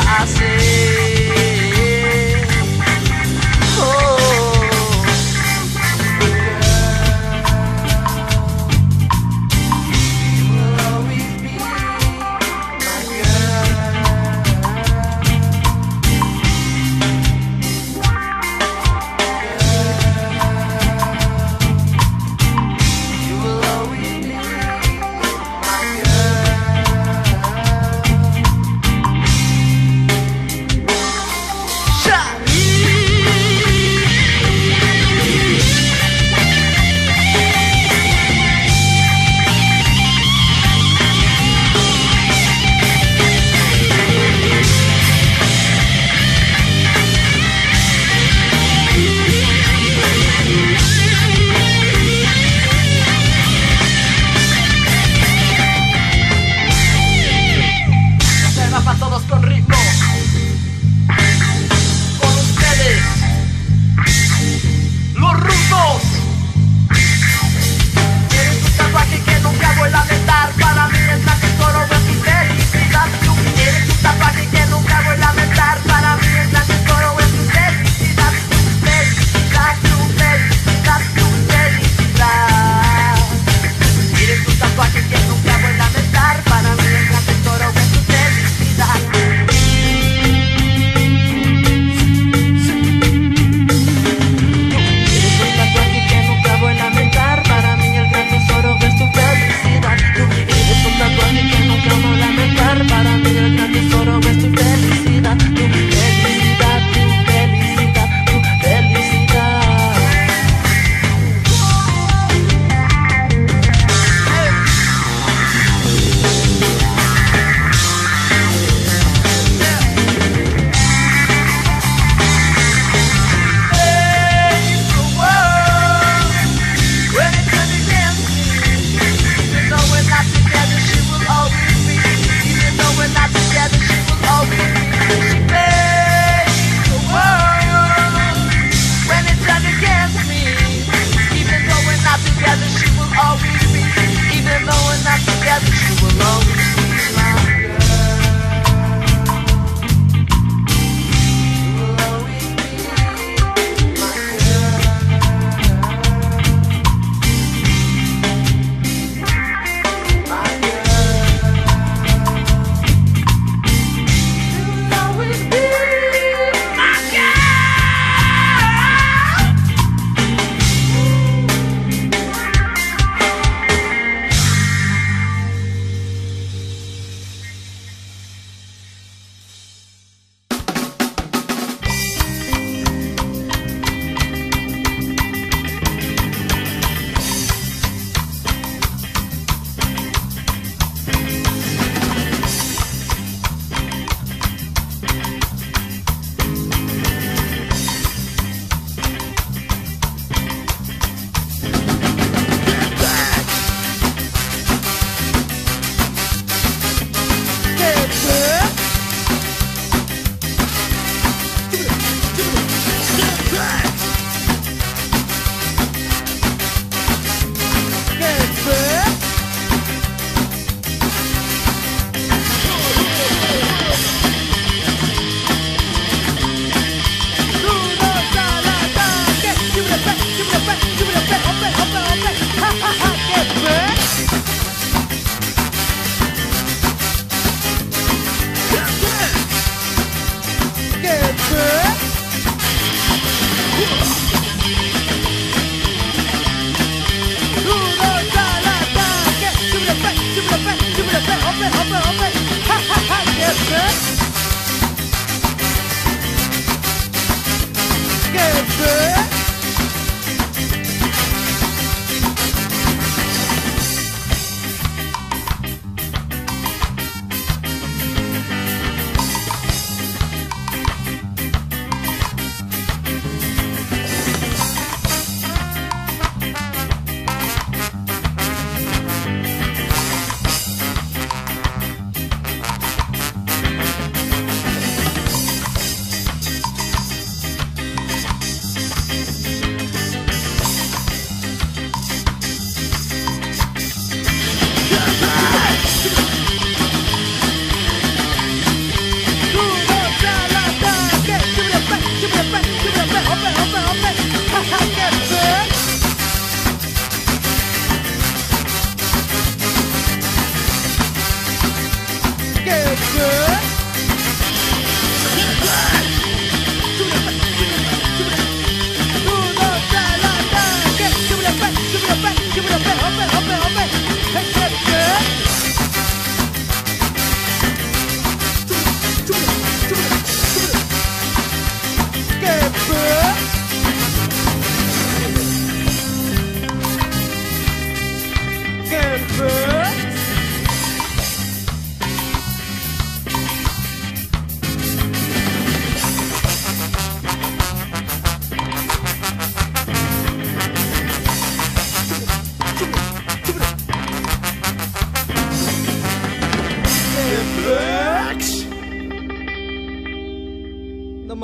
I say,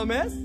Oh,